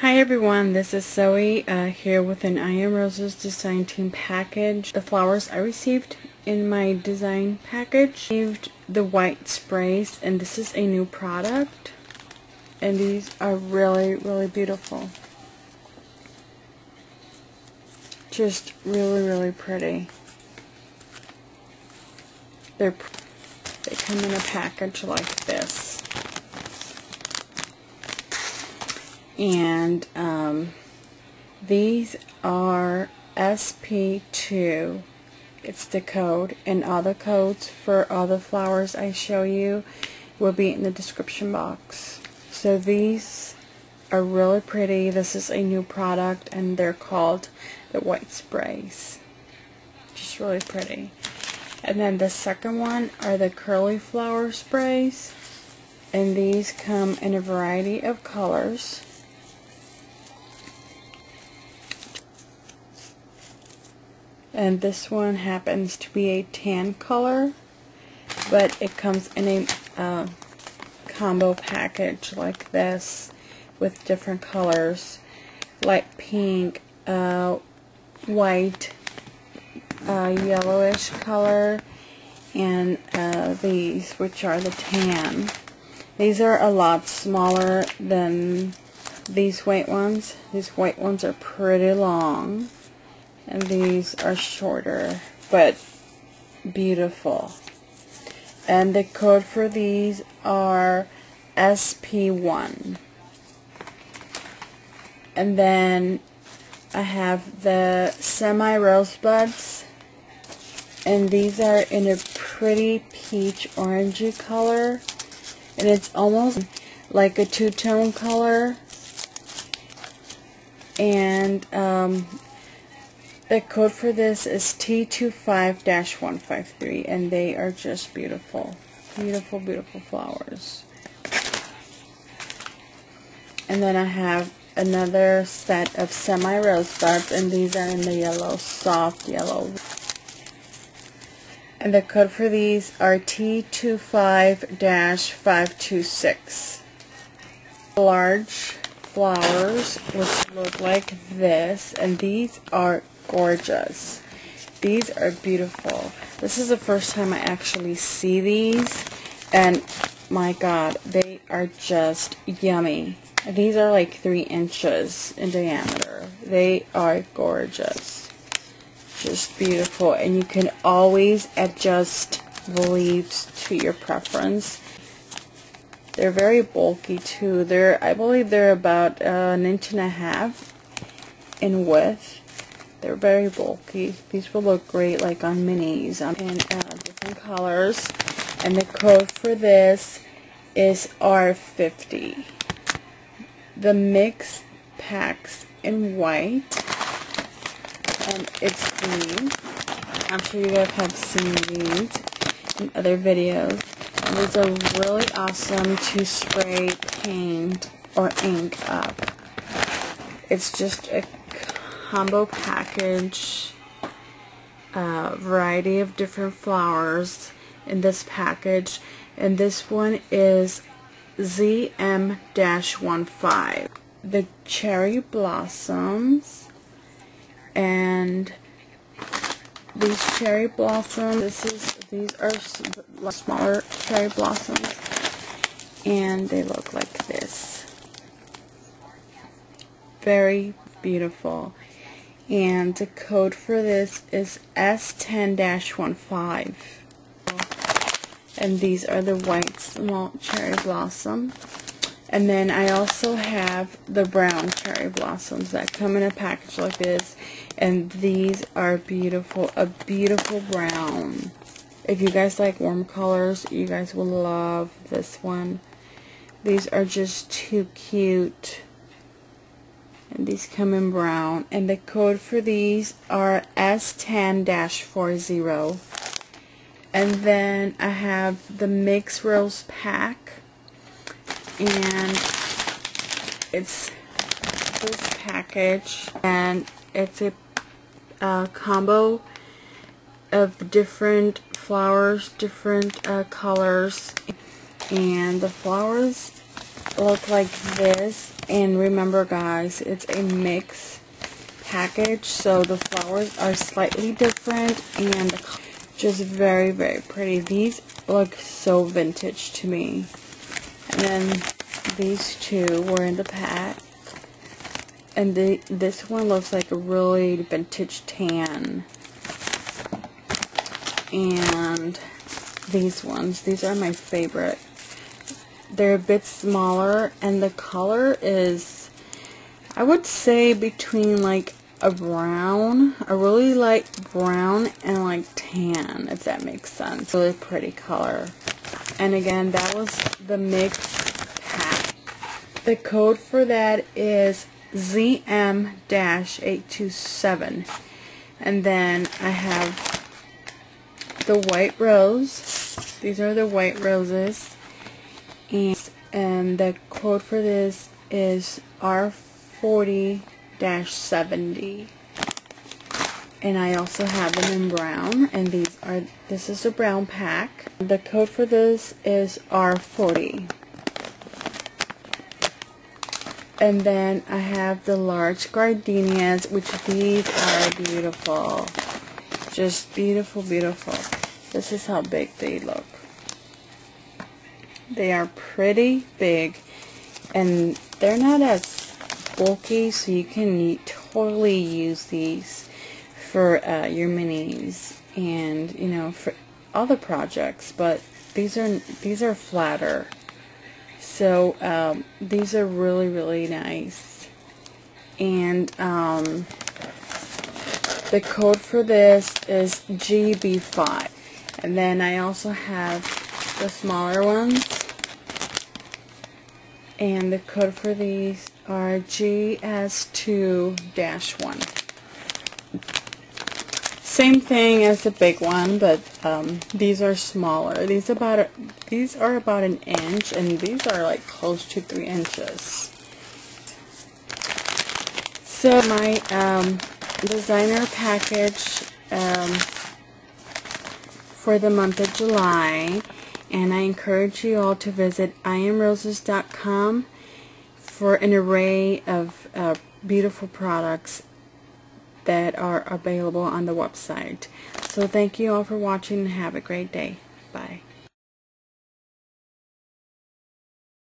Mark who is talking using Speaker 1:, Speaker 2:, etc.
Speaker 1: Hi everyone, this is Zoe uh, here with an I Am Roses Design Team package. The flowers I received in my design package received the white sprays and this is a new product and these are really really beautiful. Just really really pretty. They're they come in a package like this. And um, these are SP2 it's the code and all the codes for all the flowers I show you will be in the description box. So these are really pretty. This is a new product and they're called the white sprays. Just really pretty. And then the second one are the curly flower sprays and these come in a variety of colors and this one happens to be a tan color but it comes in a uh, combo package like this with different colors light pink uh, white uh, yellowish color and uh, these which are the tan. These are a lot smaller than these white ones. These white ones are pretty long and these are shorter but beautiful. And the code for these are SP1 and then I have the semi rosebuds and these are in a pretty peach orangey color. And it's almost like a two-tone color. And um, the code for this is T25-153 and they are just beautiful. Beautiful, beautiful flowers. And then I have another set of semi-rosebuds and these are in the yellow, soft yellow. And the code for these are T25-526. Large flowers which look like this and these are gorgeous. These are beautiful. This is the first time I actually see these and my god, they are just yummy. These are like three inches in diameter. They are gorgeous. Just beautiful. And you can always adjust the leaves to your preference. They're very bulky too. They're, I believe they're about uh, an inch and a half in width. They're very bulky. These will look great like on minis um, in uh, different colors. And the code for this is R50. The mix packs in white. And it's green. I'm sure you guys have seen these in other videos. And these are really awesome to spray paint or ink up. It's just a combo package. Uh, variety of different flowers in this package. And this one is ZM-15. The cherry blossoms. And these cherry blossoms, this is, these are smaller cherry blossoms. And they look like this. Very beautiful and the code for this is S10-15 and these are the white small cherry blossom. And then I also have the brown cherry blossoms that come in a package like this. And these are beautiful a beautiful brown. If you guys like warm colors you guys will love this one. These are just too cute and these come in brown. And the code for these are S10-40 and then I have the mix rose pack. And it's this package. And it's a combo of different flowers different uh, colors. And the flowers look like this And remember guys, it's a mix package, so the flowers are slightly different and just very, very pretty. These look so vintage to me. And then these two were in the pack. And the, this one looks like a really vintage tan. And these ones, these are my favorite. They're a bit smaller and the color is, I would say between like a brown, a really light brown and like tan, if that makes sense. Really pretty color. And again, that was the mix pack. The code for that is ZM-827. And then I have the white rose. These are the white roses. And, the code for this is R40-70. And I also have them in brown. And these are, this is a brown pack. The code for this is R40. And then I have the large gardenias, which these are beautiful. Just beautiful, beautiful. This is how big they look. They are pretty big and they're not as bulky so you can totally use these for uh, your minis and you know for other projects but these are these are flatter. So um, these are really really nice. And um, the code for this is GB5 and then I also have the smaller ones. And the code for these are GS2-1. Same thing as the big one, but um, these are smaller. These about these are about an inch, and these are like close to three inches. So my um, designer package um, for the month of July and I encourage you all to visit iamroses.com for an array of uh, beautiful products that are available on the website. So thank you all for watching and have a great day. Bye.